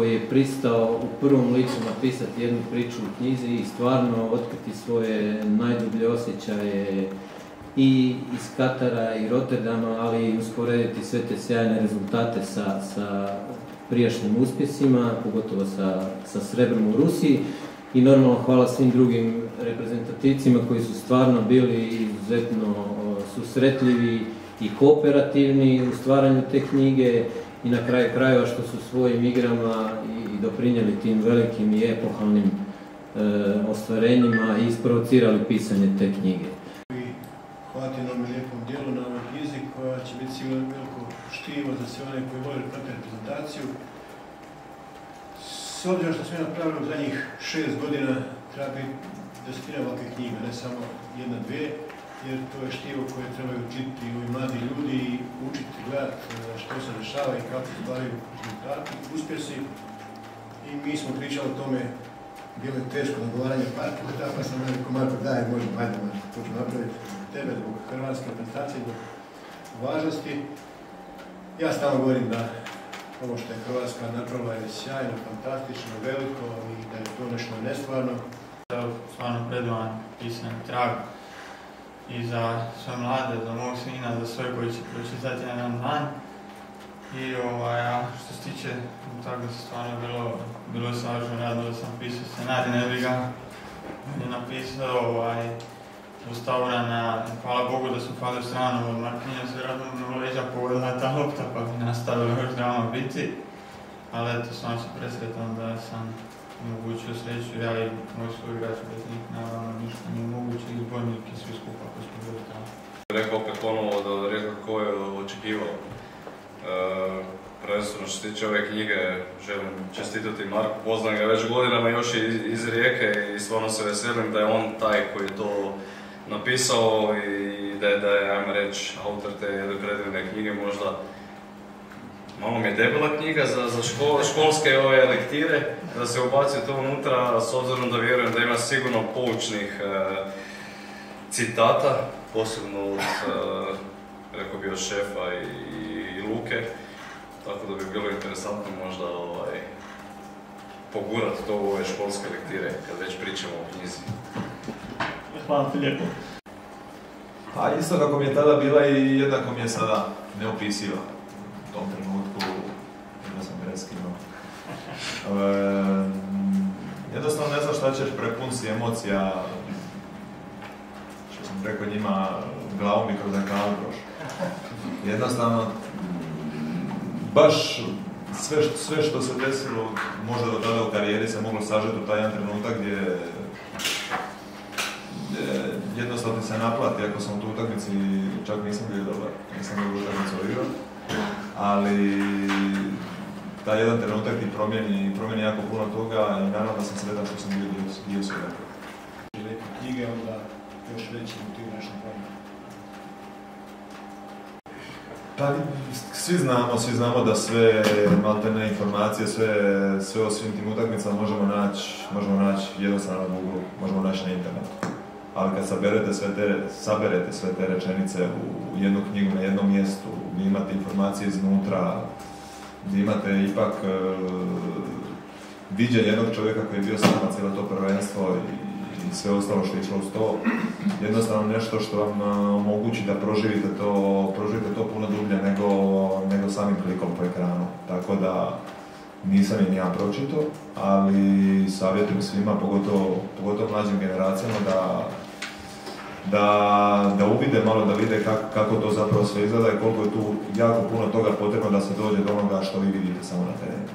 koji je pristao u prvom licu napisati jednu priču u knjizi i stvarno otkriti svoje najdublje osjećaje i iz Katara i Rotterdama, ali i usporediti sve te sjajne rezultate sa, sa prijašnjim uspjesima, pogotovo sa, sa srebrom u Rusiji. I normalno hvala svim drugim reprezentativcima koji su stvarno bili izuzetno susretljivi i kooperativni u stvaranju te knjige i na kraju krajeva što su svojim igrama i doprinijeli tim velikim i epohalnim e, ostvarenjima i isprovocirali pisanje te knjige. Hvala ti na lijepom dijelu na ovoj knjizi koja će biti sigurno veliko štivo za sve one koji vole pratiti reprezentaciju. S obzirom što smo napravili u zadnjih šest godina, treba biti desetina ovakve knjiga, ne samo jedna, dvije jer to je štivo koje trebaju učiti i mladi ljudi i učiti gledati dešava i kako stvaraju uspjesi. I mi smo pričali o tome, bilo je teško nagovaranje parketa, pa sam rekao Marko daj, možemo, ajde Marko, to ću napraviti tebe zbog hrvatske reprezentacije, zbog važnosti. Ja stalno govorim da ovo što je Hrvatska napravila je sjajno, fantastično, veliko i da je to nešto nestvarno. Stvarno predovan pisan trag i za sve mlade, za mog sina, za sve koji će pročitati jedan dan. I ovaj, što se tiče tako stvarno bilo, bilo je savršeno radno da sam pisao scenarij, ne bi ga je napisao ovaj, na, hvala Bogu da su pali stranu od Markinja se vjerojatno mnogo leđa pogodila ta lopta pa bi nastavilo još drama biti. Ali eto, sam se presretan da sam omogućio sreću, ja i moj svoj igrač bez njih naravno ništa nije moguće i zborniki svi skupa koji smo bili tamo. Rekao opet ponovo da rekao ko je očekivao. E, prvenstveno što se tiče ove knjige, želim čestitati Marku, poznam ga već godinama još iz, Rijeke i stvarno se veselim da je on taj koji to napisao i da je, ajmo reći, autor te jedne knjige. Možda malo mi je debela knjiga za, školske ove lektire, da se ubaci to unutra, s obzirom da vjerujem da ima sigurno poučnih e, citata, posebno od, e, rekao bi od šefa i, Luke, tako da bi bilo interesantno možda ovaj, pogurati to u ove školske lektire, kad već pričamo o knjizi. Hvala ti lijepo. A isto kako mi je tada bila i jednako mi je sada neopisiva u tom trenutku, da sam preskinuo. E, jednostavno ne znaš šta ćeš, prepun si emocija, što sam rekao njima, glavom mi kroz ekran Jednostavno, baš sve, sve što se desilo, možda do tada u karijeri se moglo sažeti u taj jedan trenutak gdje jednostavno se naplati. Ako sam u tu utakmici čak nisam bio dobar, nisam bio utakmicu odigrao. Ali taj jedan trenutak ti promijeni, promijeni jako puno toga i naravno da sam sretan što sam bio dio, svega. Knjige, onda još veći motiv našem Pa, svi znamo, svi znamo da sve maltene informacije, sve, sve o svim tim utakmicama možemo naći, možemo naći jednostavno na Google, možemo naći na internetu. Ali kad saberete sve te, saberete sve te rečenice u jednu knjigu na jednom mjestu, vi imate informacije iznutra, gdje imate ipak e, viđenje jednog čovjeka koji je bio s nama cijelo to prvenstvo i, sve ostalo što je išlo uz to. Jednostavno nešto što vam omogući da proživite to, proživite to puno dublje nego, nego samim klikom po ekranu. Tako da nisam je ni ja pročito, ali savjetujem svima, pogotovo, pogotovo mlađim generacijama da da, da uvide malo, da vide kako, kako to zapravo sve izgleda i koliko je tu jako puno toga potrebno da se dođe do onoga što vi vidite samo na terenu.